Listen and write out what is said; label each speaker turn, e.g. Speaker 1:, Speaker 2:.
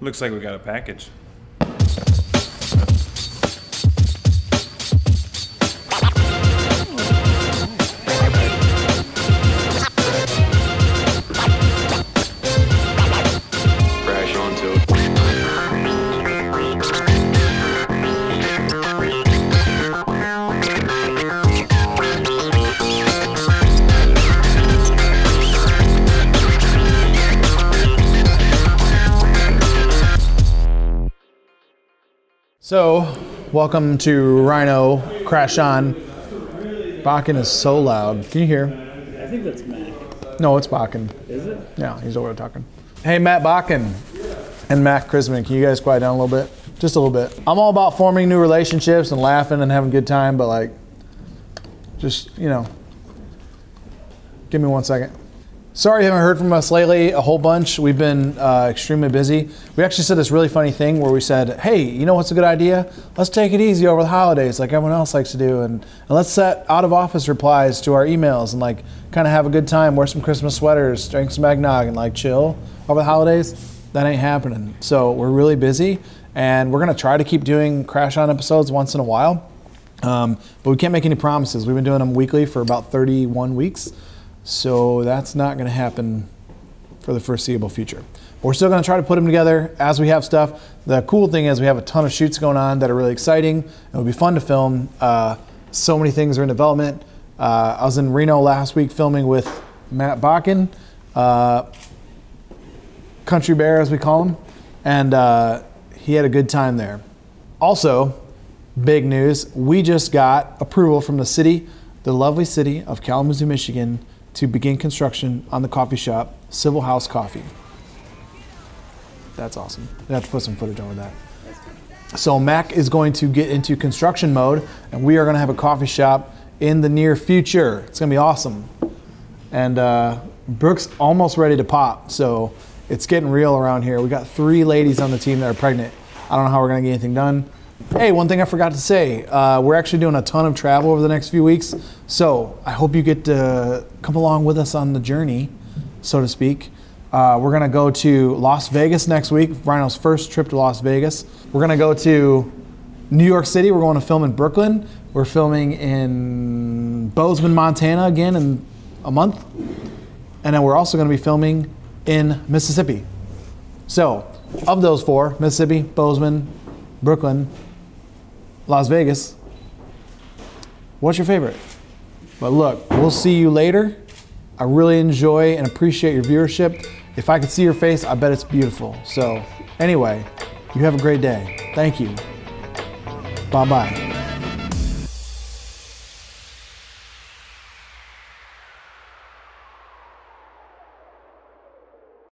Speaker 1: Looks like we got a package.
Speaker 2: So, welcome to Rhino Crash On. Bakken is so loud. Can you hear?
Speaker 3: I think that's Mac.
Speaker 2: No, it's Bakken.
Speaker 3: Is it?
Speaker 2: Yeah, he's over there talking. Hey, Matt Bakken and Matt Krisman, can you guys quiet down a little bit? Just a little bit. I'm all about forming new relationships and laughing and having a good time, but like, just, you know, give me one second. Sorry you haven't heard from us lately a whole bunch. We've been uh, extremely busy. We actually said this really funny thing where we said, hey, you know what's a good idea? Let's take it easy over the holidays like everyone else likes to do. And, and let's set out of office replies to our emails and like kind of have a good time, wear some Christmas sweaters, drink some eggnog and like chill over the holidays. That ain't happening. So we're really busy and we're going to try to keep doing Crash On episodes once in a while. Um, but we can't make any promises. We've been doing them weekly for about 31 weeks. So that's not going to happen for the foreseeable future. We're still going to try to put them together as we have stuff. The cool thing is we have a ton of shoots going on that are really exciting. It would be fun to film. Uh, so many things are in development. Uh, I was in Reno last week filming with Matt Bakken, uh, Country Bear as we call him, and uh, he had a good time there. Also, big news, we just got approval from the city, the lovely city of Kalamazoo, Michigan, to begin construction on the coffee shop, Civil House Coffee. That's awesome. I have to put some footage over that. So Mac is going to get into construction mode, and we are going to have a coffee shop in the near future. It's going to be awesome. And uh, Brooke's almost ready to pop, so it's getting real around here. We got three ladies on the team that are pregnant. I don't know how we're going to get anything done. Hey, one thing I forgot to say uh, we're actually doing a ton of travel over the next few weeks, so I hope you get to come along with us on the journey, so to speak. Uh, we're going to go to Las Vegas next week, Rhino's first trip to Las Vegas. We're going to go to New York City. We're going to film in Brooklyn. We're filming in Bozeman, Montana again in a month. And then we're also going to be filming in Mississippi. So, of those four Mississippi, Bozeman, Brooklyn, Las Vegas what's your favorite? But look, we'll see you later. I really enjoy and appreciate your viewership. If I could see your face, I bet it's beautiful. So, anyway, you have a great day. Thank you. Bye bye.